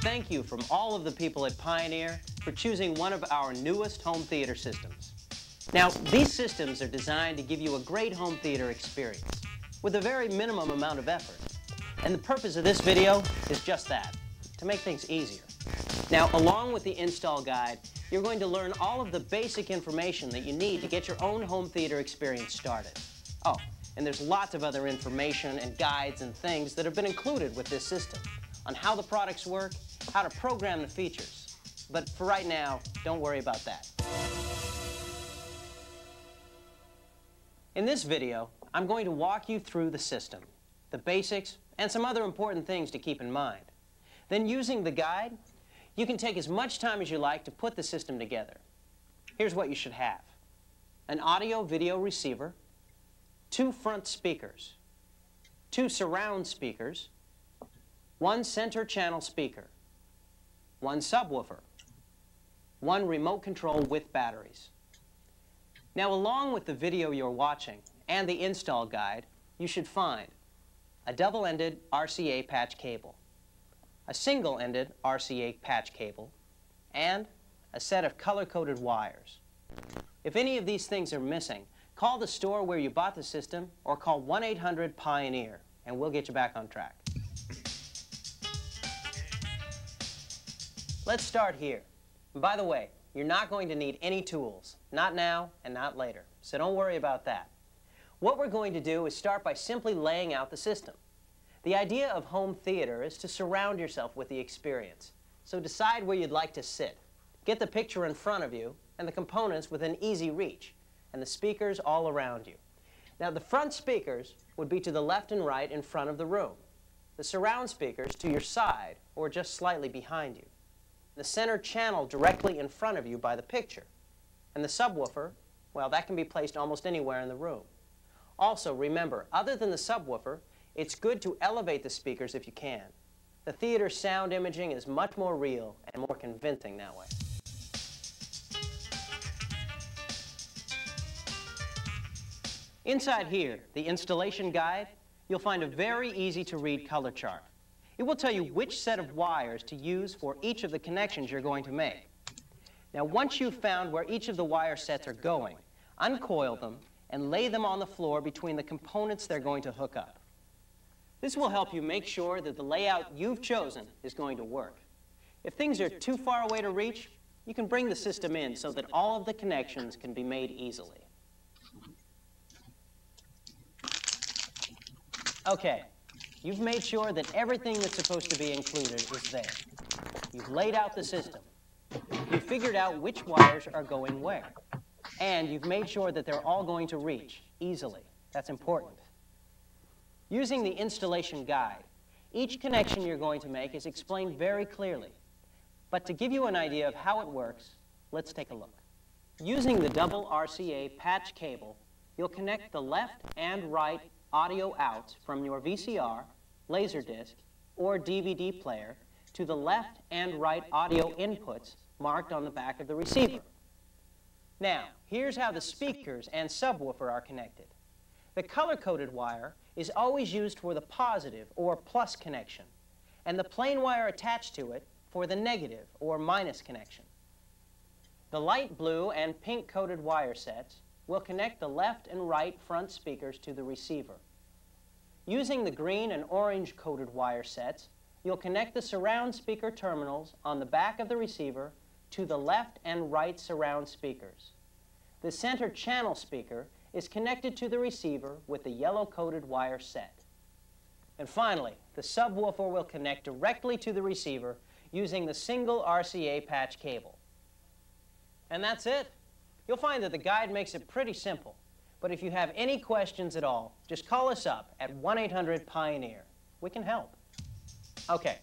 thank you from all of the people at Pioneer for choosing one of our newest home theater systems. Now, these systems are designed to give you a great home theater experience with a very minimum amount of effort. And the purpose of this video is just that, to make things easier. Now, along with the install guide, you're going to learn all of the basic information that you need to get your own home theater experience started. Oh, and there's lots of other information and guides and things that have been included with this system on how the products work, how to program the features. But for right now, don't worry about that. In this video, I'm going to walk you through the system, the basics, and some other important things to keep in mind. Then using the guide, you can take as much time as you like to put the system together. Here's what you should have. An audio-video receiver, two front speakers, two surround speakers, one center channel speaker, one subwoofer, one remote control with batteries. Now along with the video you're watching and the install guide, you should find a double-ended RCA patch cable, a single-ended RCA patch cable, and a set of color-coded wires. If any of these things are missing, call the store where you bought the system or call 1-800-PIONEER and we'll get you back on track. Let's start here. by the way, you're not going to need any tools, not now and not later, so don't worry about that. What we're going to do is start by simply laying out the system. The idea of home theater is to surround yourself with the experience. So decide where you'd like to sit. Get the picture in front of you and the components within easy reach, and the speakers all around you. Now the front speakers would be to the left and right in front of the room. The surround speakers to your side or just slightly behind you. The center channel directly in front of you by the picture. And the subwoofer, well, that can be placed almost anywhere in the room. Also, remember, other than the subwoofer, it's good to elevate the speakers if you can. The theater sound imaging is much more real and more convincing that way. Inside here, the installation guide, you'll find a very easy to read color chart. It will tell you which set of wires to use for each of the connections you're going to make. Now, once you've found where each of the wire sets are going, uncoil them and lay them on the floor between the components they're going to hook up. This will help you make sure that the layout you've chosen is going to work. If things are too far away to reach, you can bring the system in so that all of the connections can be made easily. Okay, you've made sure that everything that's supposed to be included is there. You've laid out the system. You've figured out which wires are going where. And you've made sure that they're all going to reach easily. That's important. Using the installation guide, each connection you're going to make is explained very clearly. But to give you an idea of how it works, let's take a look. Using the double RCA patch cable, you'll connect the left and right audio outs from your VCR, Laserdisc, or DVD player to the left and right audio inputs marked on the back of the receiver. Now, here's how the speakers and subwoofer are connected. The color-coded wire is always used for the positive or plus connection, and the plain wire attached to it for the negative or minus connection. The light blue and pink coated wire sets will connect the left and right front speakers to the receiver. Using the green and orange coated wire sets, you'll connect the surround speaker terminals on the back of the receiver to the left and right surround speakers. The center channel speaker is connected to the receiver with the yellow-coated wire set. And finally, the subwoofer will connect directly to the receiver using the single RCA patch cable. And that's it. You'll find that the guide makes it pretty simple. But if you have any questions at all, just call us up at 1-800-PIONEER. We can help. Okay,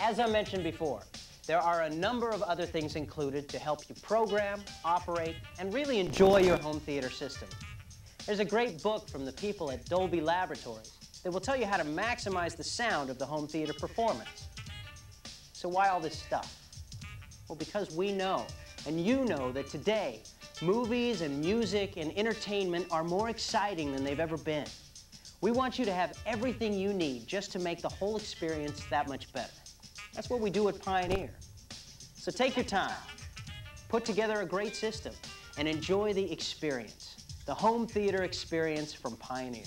as I mentioned before, there are a number of other things included to help you program, operate, and really enjoy your home theater system. There's a great book from the people at Dolby Laboratories that will tell you how to maximize the sound of the home theater performance. So why all this stuff? Well, because we know, and you know, that today, movies and music and entertainment are more exciting than they've ever been. We want you to have everything you need just to make the whole experience that much better. That's what we do at Pioneer. So take your time, put together a great system, and enjoy the experience, the home theater experience from Pioneer.